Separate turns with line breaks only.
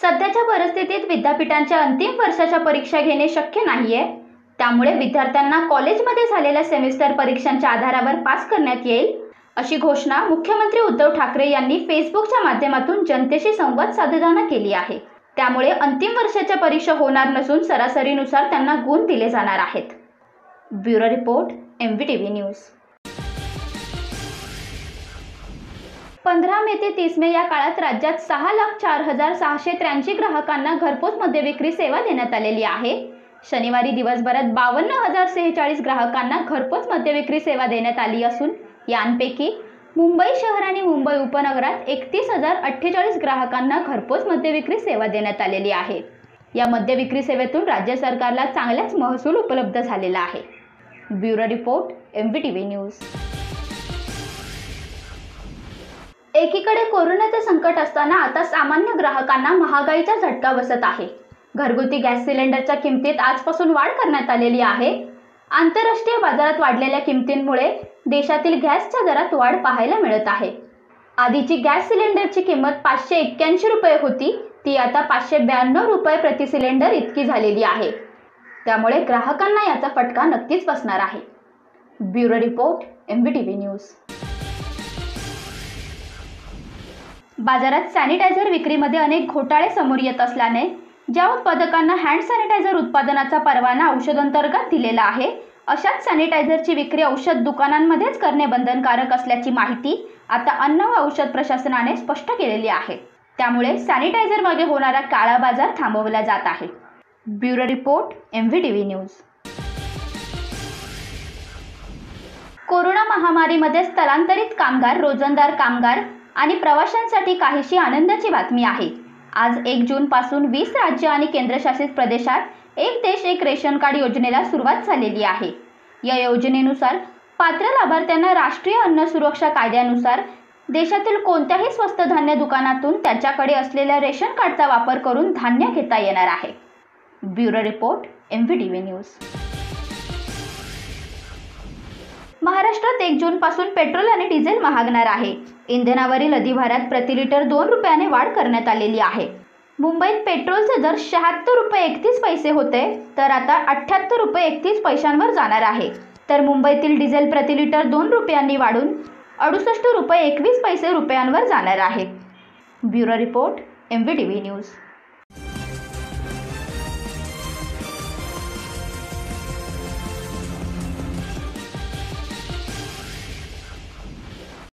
सध्याच्या परिस्थितीत विद्यापीठांच्या अंतिम वर्षाच्या परीक्षा घेणे शक्य नाहीये. त्यामुळे विद्यार्थ्यांना कॉलेजमध्ये झालेल्या सेमिस्टर परीक्षांच्या आधारावर पास करण्यात येईल अशी घोषणा मुख्यमंत्री उद्धव ठाकरे यांनी फेसबुकच्या माध्यमातून जनतेशी संवाद साधताना केली आहे. त्यामुळे अंतिम वर्षाच्या परीक्षा होणार नसून सरासरीनुसार त्यांना गुण दिले जाणार आहेत. Bureau report M V T V news. पंधरा मे ते तीस मे या काळात राज्यात सहा लाख चार हजार सहाशे त्र्याऐंशी ग्राहकांना घरपोच मद्यविक्री सेवा देण्यात आलेली आहे. शनिवारी दिवसभरात बावन्न हजार सेहेचाळीस ग्राहकांना घरपोच मद्यविक्री सेवा देण्यात आली असून यांपैकी मुंबई शहर आणि मुंबई उपनगरात एकतीस हजार अठ्ठेचाळीस ग्राहकांना घरपोच मद्यविक्री सेवा देण्यात आलेली आहे. या मद्यविक्री सेवेतून राज्य सरकारला चांगलाच महसूल उपलब्ध झालेला आहे. Bureau report M V T V news. एकीकडे कोरोनाचे संकट असताना आता सामान्य ग्राहकांना महागाईचा झटका बसत आहे. घरगुती गॅस सिलेंडरच्या किमतीत आजपासून वाढ करण्यात आलेली आहे. आंतरराष्ट्रीय बाजारात वाढलेल्या किमतींमुळे देशातील गॅसच्या दरात वाढ पाहायला मिळत आहे. आधीची गॅस सिलेंडरची किंमत पाचशे एक्क्याऐंशी रुपये होती ती आता पाचशे ब्याण्णव रुपये प्रति सिलेंडर इतकी झालेली आहे. त्यामुळे ग्राहकांना याचा फटका नक्कीच बसणार आहे. Bureau report M B T V news. बाजारात सॅनिटायझर विक्रीमध्ये अनेक घोटाळे समोर येत असल्याने ज्या उत्पादकांना हँड सॅनिटायझर उत्पादनाचा परवाना औषधांतर्गत दिलेला आहे अशाच सॅनिटायझरची विक्री औषध दुकानांमध्येच करणे बंधनकारक असल्याची माहिती आता अन्न व औषध प्रशासनाने स्पष्ट केलेली आहे. त्यामुळे सॅनिटायझरमध्ये होणारा काळा बाजार थांबवला जात आहे. Bureau report M V T V news. Corona महामारीमध्ये स्थलांतरित कामगार रोजंदार कामगार आणि प्रवाशांसाठी काहीशी आनंदाची बातमी आहे. आज एक जून पासून वीस राज्य आणि केंद्रशासित प्रदेशात एक देश एक रेशन कार्ड योजनेला सुरुवात झालेली आहे. या योजनेनुसार पात्र लाभार्थ्यांना राष्ट्रीय अन्न सुरक्षा कायद्यानुसार देशातील कोणत्याही स्वस्त धान्य दुकानातून त्याच्याकडे असलेल्या रेशन कार्डचा वापर करून धान्य घेता येणार आहे. Bureau report M V T V news. महाराष्ट्रात एक जूनपासून पेट्रोल आणि डिझेल महागणार आहे. इंधनावरील अधिभारात प्रति लिटर दोन रुपयाने वाढ करण्यात आलेली आहे. मुंबईत पेट्रोलचे दर शहात्तर रुपये एकतीस पैसे होते तर आता अठ्ठ्याहत्तर रुपये एकतीस पैशांवर जाणार आहे. तर मुंबईतील डिझेल प्रति लिटर दोन रुपयांनी वाढून अडुसष्ट रुपये एकवीस पैसे रुपयांवर जाणार आहे. Bureau report M V T V news.